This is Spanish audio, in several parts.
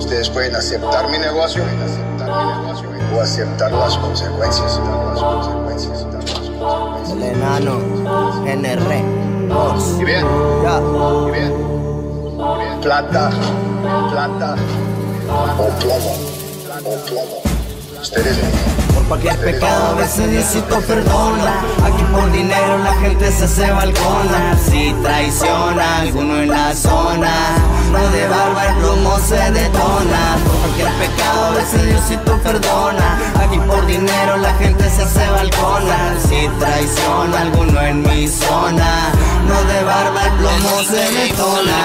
Ustedes pueden aceptar mi negocio, o aceptar las consecuencias. Las consecuencias, El enano, NR, Y bien, ya. y bien, y bien. Plata, plata, o plomo, o plomo. Ustedes. Por cualquier pecado a veces Diosito perdona. Aquí por dinero la gente se hace balcona. Si traiciona alguno en la zona No de barba el plomo se detona. Por cualquier pecado a veces Diosito perdona. Aquí por dinero la gente se hace balcona. Si traiciona alguno en mi zona No de barba el plomo se detona.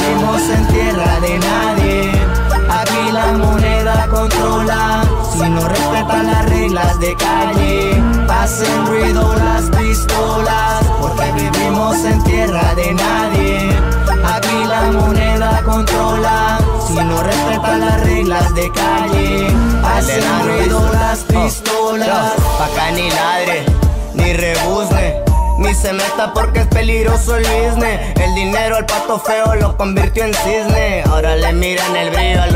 Vivimos en tierra de de calle Hacen ruido las pistolas Porque vivimos en tierra de nadie. Aquí la moneda controla Si no respetan las reglas de calle Hacen ruido las pistolas. Pa' acá ni ladre, ni rebuzne ni se meta porque es peligroso el business. El dinero al pato feo lo convirtió en cisne Ahora le miran el brillo al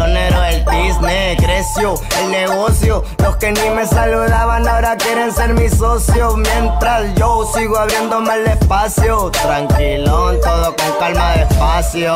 El negocio. Los que ni me saludaban ahora quieren ser mis socios Mientras yo sigo abriéndome el espacio. Tranquilón, todo con calma despacio.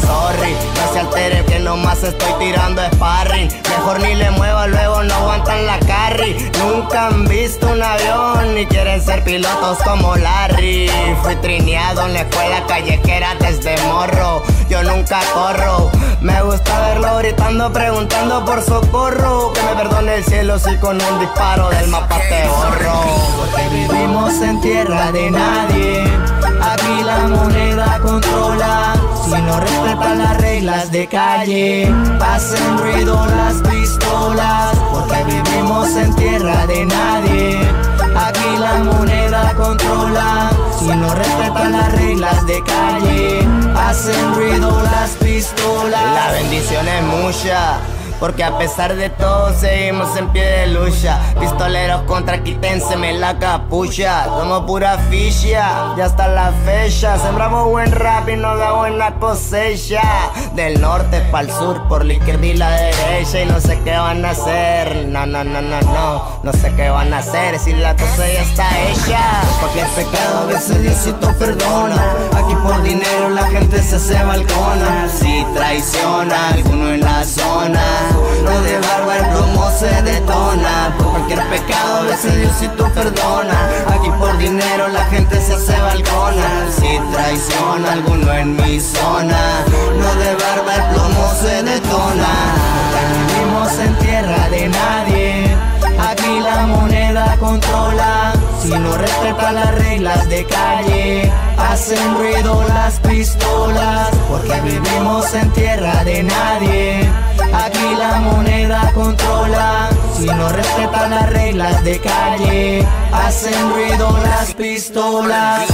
Sorry, no se altere que nomás estoy tirando sparring. Mejor ni le mueva, luego no aguantan la carry. Nunca han visto un avión ni quieren ser pilotos como Larry. Fui trineado en la escuela callejera desde morro. Yo nunca corro. Me gusta verlo gritando preguntando por socorro Que me perdone el cielo si con un disparo del mapa te borro. Porque vivimos en tierra de nadie Aquí la moneda controla. Si no respetan las reglas de calle Hacen ruido las pistolas. Porque vivimos en tierra de nadie Aquí la moneda controla. Si no respetan las reglas de calle Hacen ruido las pistolas. La bendición es mucha porque a pesar de todo seguimos en pie de lucha. Pistoleros contra quítense me la capucha. Somos pura ficha, ya está la fecha. Sembramos buen rap y nos da buena cosecha. Del norte para el sur, por la izquierda y la derecha. Y no sé qué van a hacer, no, no, no, no, no. No sé qué van a hacer si la cosa ya está hecha. Cualquier pecado a veces Diosito perdona gente se balcona Si traiciona alguno en la zona. No de barba el plomo se detona Por cualquier pecado a veces Diosito perdona. Aquí por dinero la gente se hace balcona Si traiciona alguno en mi zona. No de barba el plomo se detona. Vivimos en tierra de nadie. Aquí la moneda controla Si no respeta las reglas de calle Hacen ruido las pistolas Porque vivimos en tierra de nadie Aquí la moneda controla Si no respeta las reglas de calle Hacen ruido las pistolas.